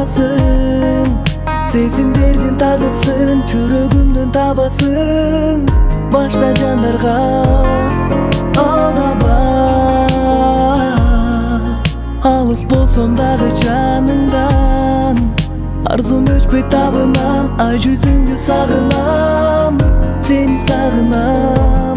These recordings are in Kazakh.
аласың сезимдердин тазасын жүрөгүмдөн табасың. Башка жандарга алдаба. Алыс болсом дагы жаныңдан арзум өчпөй табынам ай жүзүңдү сагынам сени сагынам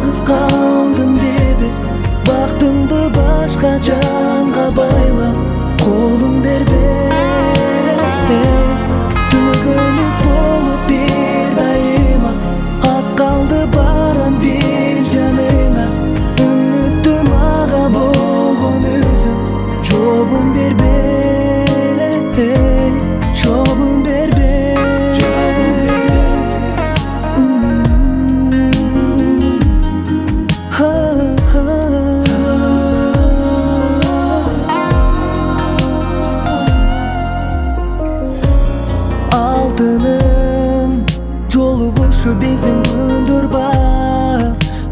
айласыз жалгыз калдым дебе бактымды башка жанга байлап колуң бербе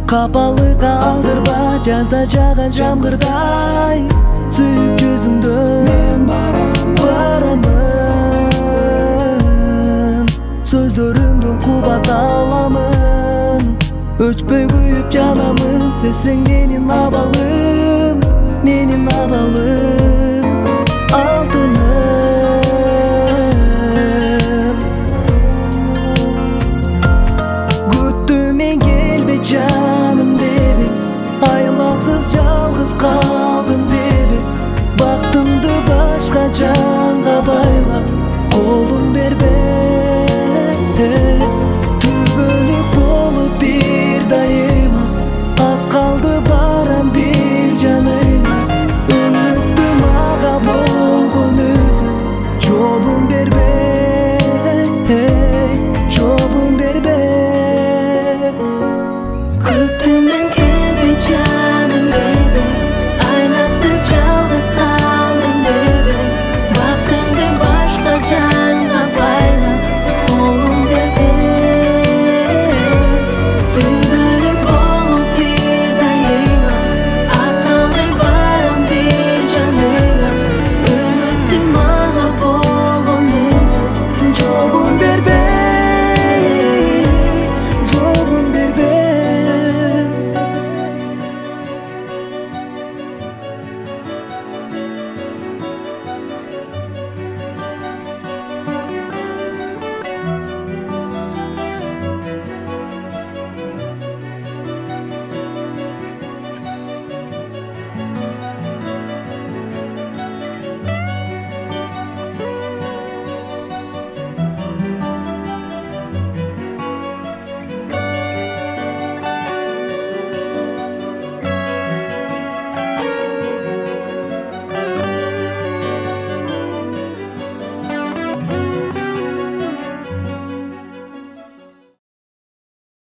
капалыкка алдырба жазда жааган жамгырдай сүйүп жүзүңдө мен барамын. Сөздөрүңдөн кубат аламын. Өчпөй күйүп жанамын сен менин абалым менин абалым.